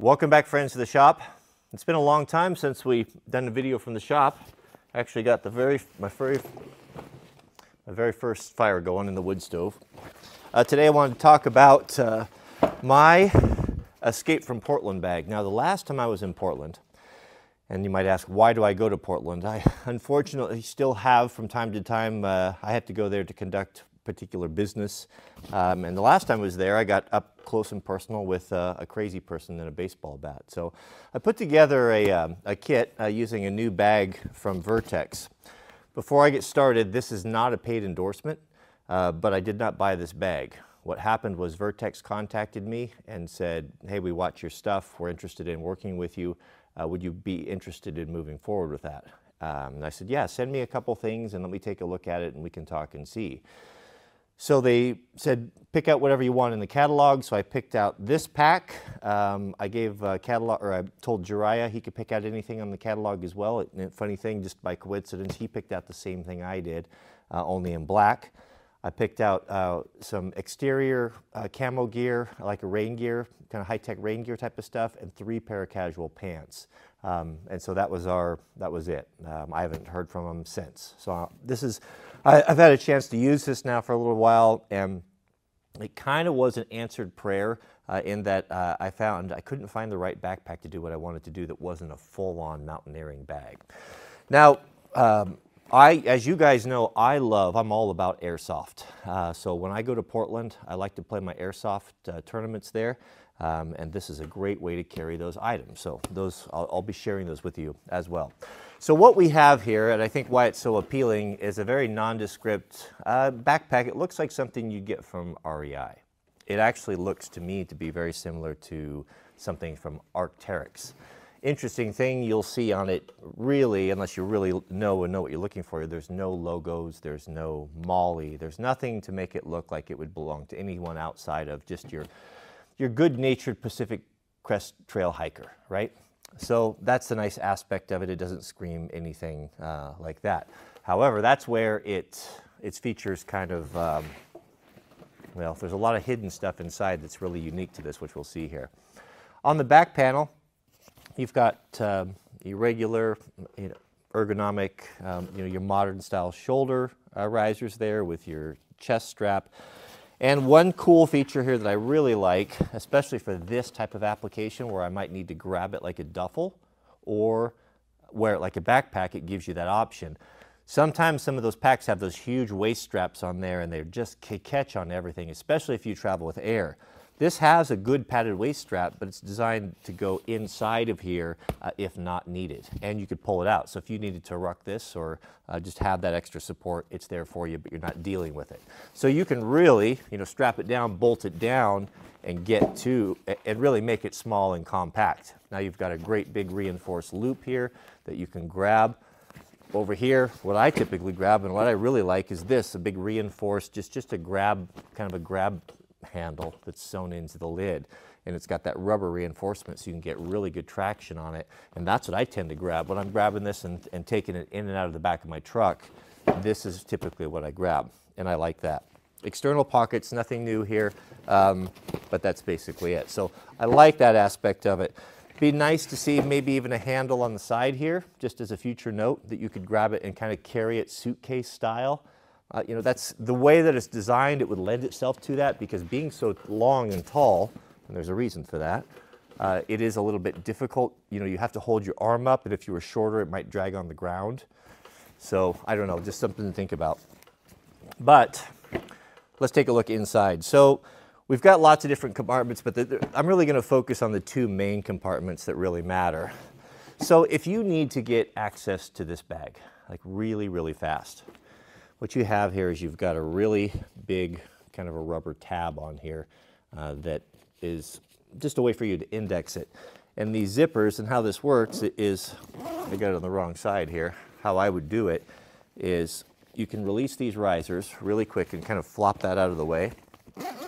Welcome back friends to the shop. It's been a long time since we've done a video from the shop. I actually got the very, my very, my very first fire going in the wood stove. Uh, today I wanted to talk about uh, my escape from Portland bag. Now the last time I was in Portland, and you might ask, why do I go to Portland? I unfortunately still have from time to time, uh, I have to go there to conduct particular business. Um, and the last time I was there, I got up close and personal with uh, a crazy person in a baseball bat. So I put together a, um, a kit uh, using a new bag from Vertx. Before I get started, this is not a paid endorsement, uh, but I did not buy this bag. What happened was Vertx contacted me and said, hey, we watch your stuff. We're interested in working with you. Uh, would you be interested in moving forward with that? Um, and I said, yeah, send me a couple things and let me take a look at it and we can talk and see. So they said, pick out whatever you want in the catalog. So I picked out this pack. Um, I gave a catalog, or I told Jariah he could pick out anything on the catalog as well. It, funny thing, just by coincidence, he picked out the same thing I did, uh, only in black. I picked out uh, some exterior uh, camo gear, like a rain gear, kind of high-tech rain gear type of stuff, and three pair of casual pants. Um, and so that was our, that was it. Um, I haven't heard from them since. So uh, this is I, have had a chance to use this now for a little while, and it kind of was an answered prayer uh, in that uh, I found I couldn't find the right backpack to do what I wanted to do that wasn't a full-on mountaineering bag. Now, um, I, as you guys know, I love, I'm all about airsoft. Uh, so when I go to Portland, I like to play my airsoft uh, tournaments there. Um, and this is a great way to carry those items. So those, I'll, I'll, be sharing those with you as well. So what we have here, and I think why it's so appealing, is a very nondescript uh, backpack. It looks like something you get from REI. It actually looks to me to be very similar to something from Arc'teryx. Interesting thing you'll see on it, really, unless you really know and know what you're looking for, there's no logos, there's no MOLLE, there's nothing to make it look like it would belong to anyone outside of just your your good-natured Pacific Crest Trail hiker, right? So that's the nice aspect of it. It doesn't scream anything uh, like that. However, that's where it, its features kind of, um, well, there's a lot of hidden stuff inside that's really unique to this, which we'll see here. On the back panel, you've got um, irregular, you know, ergonomic, um, you know, your modern style shoulder uh, risers there with your chest strap. And one cool feature here that I really like, especially for this type of application where I might need to grab it like a duffel or wear it like a backpack, it gives you that option. Sometimes some of those packs have those huge waist straps on there and they just catch on everything, especially if you travel with air. This has a good padded waist strap, but it's designed to go inside of here uh, if not needed. And you could pull it out. So if you needed to ruck this or uh, just have that extra support, it's there for you, but you're not dealing with it. So you can really, you know, strap it down, bolt it down, and get to, and really make it small and compact. Now you've got a great big reinforced loop here that you can grab. Over here, what I typically grab and what I really like is this, a big reinforced, just, just a grab, kind of a grab handle that's sewn into the lid and it's got that rubber reinforcement so you can get really good traction on it. And that's what I tend to grab. When I'm grabbing this and, and taking it in and out of the back of my truck, this is typically what I grab, and I like that. External pockets, nothing new here, um, but that's basically it. So I like that aspect of it. Be nice to see maybe even a handle on the side here, just as a future note that you could grab it and kind of carry it suitcase style. Uh, you know, that's the way that it's designed, it would lend itself to that because being so long and tall, and there's a reason for that, uh, it is a little bit difficult. You know, you have to hold your arm up, and if you were shorter, it might drag on the ground. So, I don't know, just something to think about. But let's take a look inside. So, we've got lots of different compartments, but the, the, I'm really going to focus on the two main compartments that really matter. So, if you need to get access to this bag, like really, really fast, what you have here is you've got a really big kind of a rubber tab on here uh, that is just a way for you to index it. And these zippers and how this works is, I got it on the wrong side here, how I would do it is you can release these risers really quick and kind of flop that out of the way. That's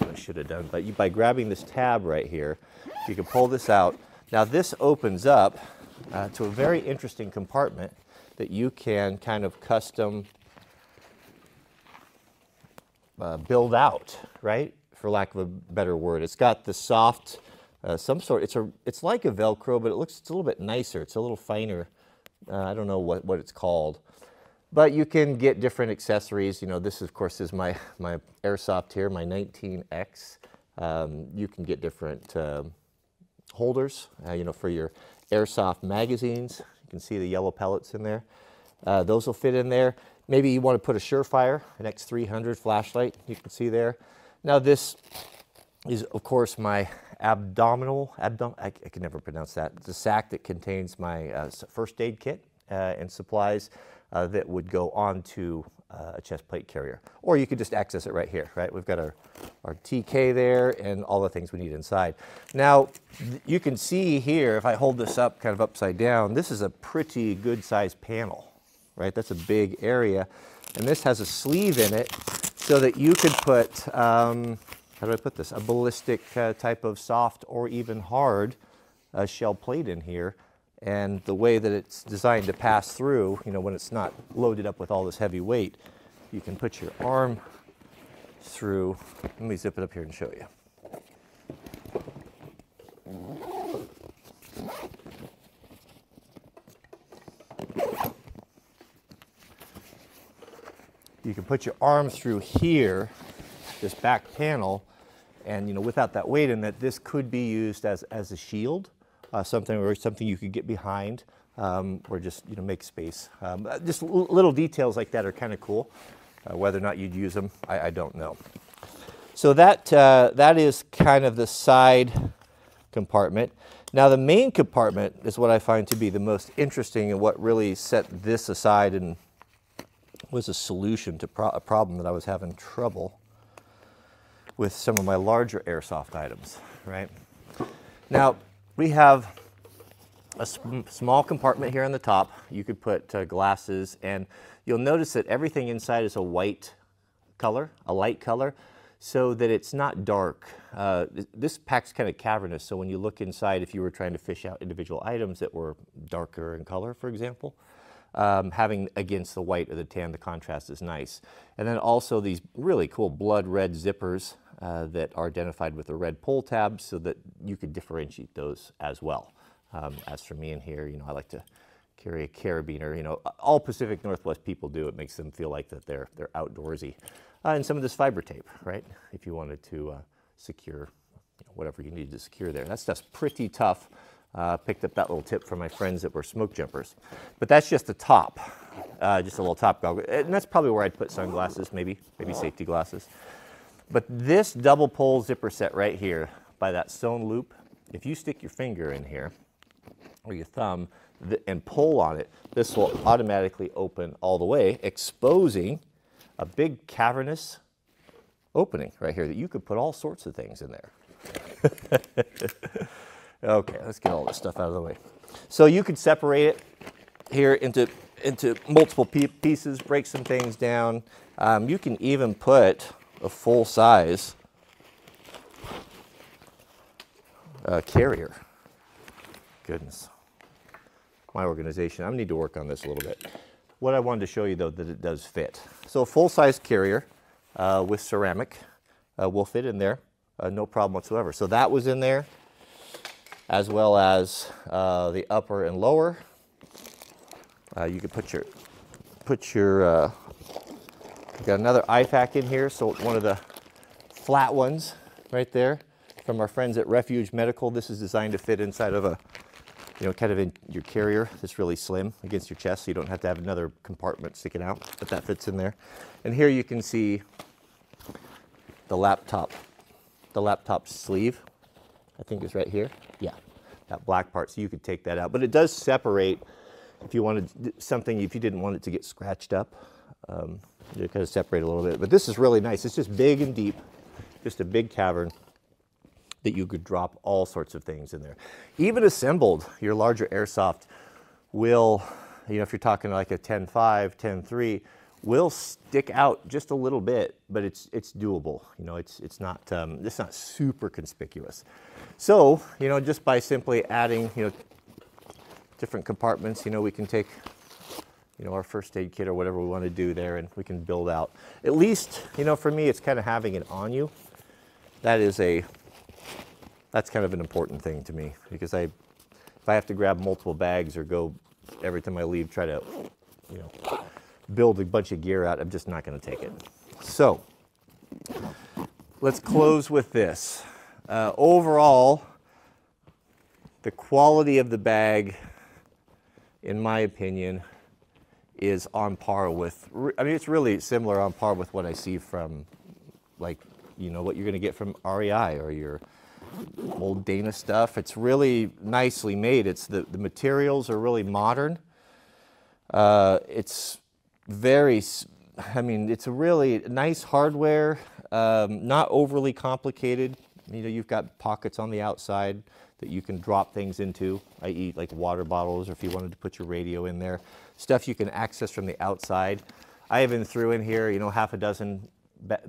what I should have done. But you, by grabbing this tab right here, you can pull this out. Now this opens up uh, to a very interesting compartment that you can kind of custom uh, build out, right? for lack of a better word. It's got the soft, uh, some sort. It's a, it's like a Velcro, but it looks it's a little bit nicer. It's a little finer. Uh, I don't know what what it's called, but you can get different accessories. You know, this of course is my my airsoft here, my 19X. Um, you can get different um, holders. Uh, you know, for your airsoft magazines. Can see the yellow pellets in there. Uh, those will fit in there. Maybe you want to put a Surefire, an X300 flashlight, you can see there. Now this is of course my abdominal, abdom I, I, can never pronounce that. the sack that contains my uh, first aid kit uh, and supplies uh, that would go onto uh, a chest plate carrier. Or you could just access it right here, right? We've got our, our TK there and all the things we need inside. Now, you can see here, if I hold this up kind of upside down, this is a pretty good sized panel right? That's a big area. And this has a sleeve in it so that you could put, um, how do I put this, a ballistic uh, type of soft or even hard uh, shell plate in here. And the way that it's designed to pass through, you know, when it's not loaded up with all this heavy weight, you can put your arm through. Let me zip it up here and show you. you can put your arm through here, this back panel, and you know, without that weight in it, this could be used as, as a shield, uh, something or something you could get behind, um, or just you know make space. Um, uh, just little details like that are kind of cool. Uh, whether or not you'd use them, I, I don't know. So that uh, that is kind of the side compartment. Now the main compartment is what I find to be the most interesting and what really set this aside and was a solution to pro a problem that I was having trouble with some of my larger airsoft items, right? Now, we have a small compartment here on the top. You could put uh, glasses and you'll notice that everything inside is a white color, a light color, so that it's not dark. Uh, this pack's kind of cavernous, so when you look inside, if you were trying to fish out individual items that were darker in color, for example, um, having against the white or the tan, the contrast is nice. And then also these really cool blood red zippers uh, that are identified with the red pull tab so that you could differentiate those as well. Um, as for me in here, you know, I like to carry a carabiner. You know, all Pacific Northwest people do. It makes them feel like that they're, they're outdoorsy. Uh, and some of this fiber tape, right? If you wanted to uh, secure you know, whatever you needed to secure there. That stuff's pretty tough. Uh, picked up that little tip from my friends that were smoke jumpers. But that's just the top, uh, just a little top goggle. And that's probably where I'd put sunglasses, maybe, maybe safety glasses. But this double pole zipper set right here by that sewn loop, if you stick your finger in here or your thumb and pull on it, this will automatically open all the way, exposing a big cavernous opening right here that you could put all sorts of things in there. Okay, let's get all this stuff out of the way. So you could separate it here into, into multiple pieces, break some things down. Um, you can even put a full size uh, carrier. Goodness. My organization, I need to work on this a little bit. What I wanted to show you though, that it does fit. So a full size carrier uh, with ceramic uh, will fit in there, uh, no problem whatsoever. So that was in there as well as uh, the upper and lower. Uh, you can put your, put your, got another IFAK in here, so one of the flat ones right there from our friends at Refuge Medical. This is designed to fit inside of a, you know, kind of in your carrier that's really slim against your chest, so you don't have to have another compartment sticking out, but that fits in there. And here you can see the laptop, the laptop sleeve, I think is right here. Yeah, that black part, so you could take that out. But it does separate if you wanted something, if you didn't want it to get scratched up, um, you kind of separate a little bit. But this is really nice. It's just big and deep, just a big cavern that you could drop all sorts of things in there. Even assembled, your larger airsoft will, you know, if you're talking like a 10.5, 10.3, will stick out just a little bit, but it's it's doable. You know, it's it's not um, it's not super conspicuous. So you know, just by simply adding you know different compartments, you know, we can take you know our first aid kit or whatever we want to do there, and we can build out. At least you know, for me, it's kind of having it on you. that is a that's kind of an important thing to me because I if I have to grab multiple bags or go every time I leave try to you know build a bunch of gear out, I'm just not going to take it. So let's close with this. Uh, overall, the quality of the bag, in my opinion, is on par with, I mean, it's really similar on par with what I see from, like, you know, what you're going to get from REI or your old Dana stuff. It's really nicely made. It's the, the materials are really modern. Uh, it's very, I mean, it's a really nice hardware, um, not overly complicated. You know, you've got pockets on the outside that you can drop things into, i.e. like water bottles or if you wanted to put your radio in there. Stuff you can access from the outside. I even threw in here, you know, half a dozen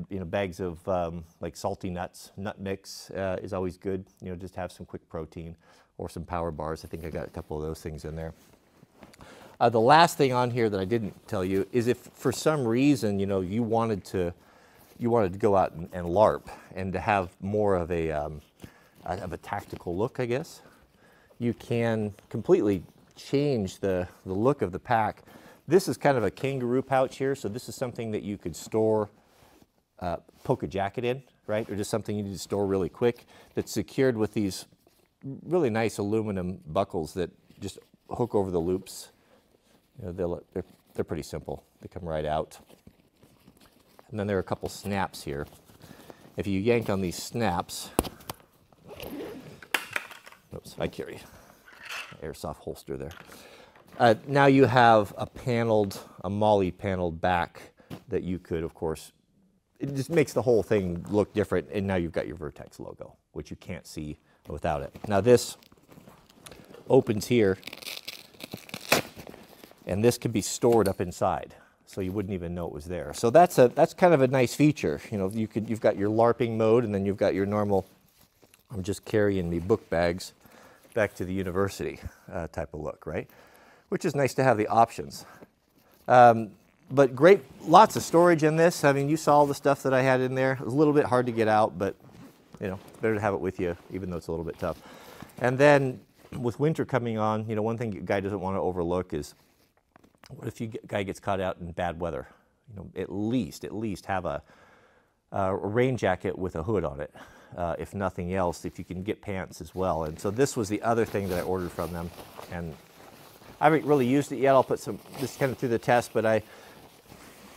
you know, bags of um, like salty nuts. Nut mix uh, is always good. You know, just have some quick protein or some power bars. I think I got a couple of those things in there. Uh, the last thing on here that I didn't tell you is if for some reason, you know, you wanted to, you wanted to go out and, and LARP and to have more of a, um, of a tactical look, I guess, you can completely change the, the look of the pack. This is kind of a kangaroo pouch here, so this is something that you could store uh, poke a jacket in, right? Or just something you need to store really quick that's secured with these really nice aluminum buckles that just hook over the loops. You know, they're, they're pretty simple. They come right out. And then there are a couple snaps here. If you yank on these snaps, oops, I carry airsoft holster there. Uh, now you have a paneled, a MOLLE paneled back that you could, of course, it just makes the whole thing look different. And now you've got your Vertx logo, which you can't see without it. Now this opens here, and this can be stored up inside, so you wouldn't even know it was there. So that's a that's kind of a nice feature. You know, you could you've got your LARPing mode, and then you've got your normal. I'm just carrying me book bags back to the university uh, type of look, right? Which is nice to have the options. Um, but great, lots of storage in this. I mean, you saw all the stuff that I had in there. It was a little bit hard to get out, but you know, better to have it with you, even though it's a little bit tough. And then with winter coming on, you know, one thing a guy doesn't want to overlook is what if you get, guy gets caught out in bad weather? You know, at least, at least have a, a rain jacket with a hood on it. Uh, if nothing else, if you can get pants as well. And so this was the other thing that I ordered from them. And I haven't really used it yet. I'll put some, this kind of through the test, but I,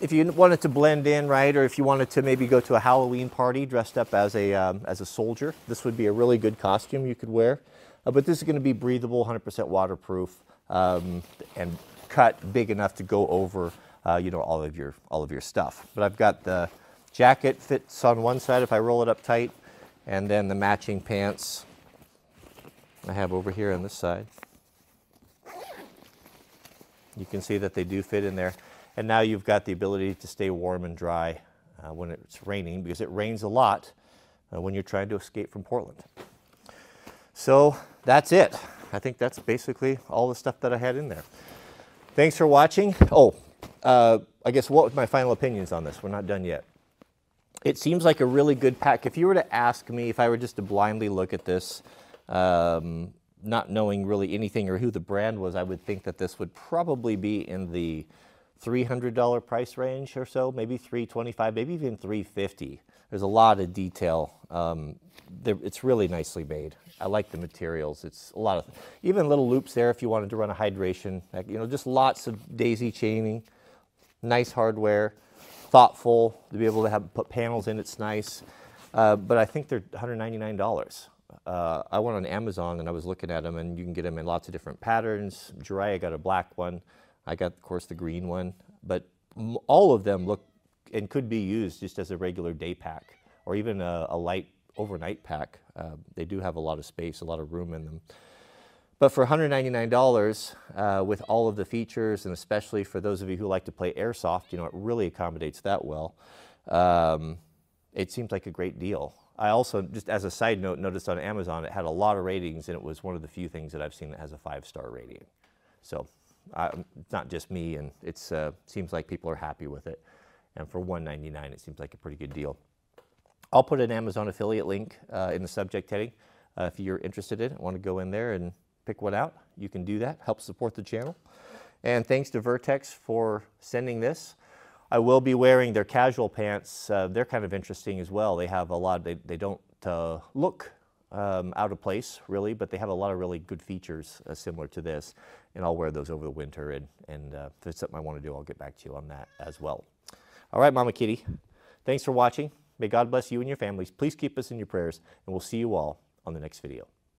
if you wanted to blend in, right, or if you wanted to maybe go to a Halloween party dressed up as a, um, as a soldier, this would be a really good costume you could wear. Uh, but this is going to be breathable, 100% waterproof, um, and cut big enough to go over, uh, you know, all of your all of your stuff. But I've got the jacket fits on one side if I roll it up tight, and then the matching pants I have over here on this side. You can see that they do fit in there. And now you've got the ability to stay warm and dry uh, when it's raining because it rains a lot uh, when you're trying to escape from Portland. So that's it. I think that's basically all the stuff that I had in there. Thanks for watching. Oh, uh, I guess what was my final opinions on this? We're not done yet. It seems like a really good pack. If you were to ask me, if I were just to blindly look at this, um, not knowing really anything or who the brand was, I would think that this would probably be in the $300 price range or so, maybe 325, maybe even 350. There's a lot of detail. Um, it's really nicely made. I like the materials. It's a lot of, even little loops there if you wanted to run a hydration. You know, just lots of daisy chaining, nice hardware, thoughtful to be able to have put panels in. It's nice, uh, but I think they're $199. Uh, I went on Amazon and I was looking at them, and you can get them in lots of different patterns. Jiraiya got a black one. I got, of course, the green one, but all of them look and could be used just as a regular day pack or even a, a light overnight pack. Uh, they do have a lot of space, a lot of room in them. But for $199 uh, with all of the features, and especially for those of you who like to play airsoft, you know, it really accommodates that well. Um, it seems like a great deal. I also, just as a side note, noticed on Amazon it had a lot of ratings, and it was one of the few things that I've seen that has a five-star rating. So it's not just me, and it uh, seems like people are happy with it. And for 199 it seems like a pretty good deal. I'll put an Amazon affiliate link uh, in the subject heading. Uh, if you're interested in it, want to go in there and pick one out, you can do that. Help support the channel. And thanks to Vertx for sending this. I will be wearing their casual pants. Uh, they're kind of interesting as well. They have a lot, they, they don't uh, look um, out of place really, but they have a lot of really good features uh, similar to this. And I'll wear those over the winter. And, and uh, if it's something I want to do, I'll get back to you on that as well. All right, Mama Kitty, thanks for watching. May God bless you and your families. Please keep us in your prayers, and we'll see you all on the next video.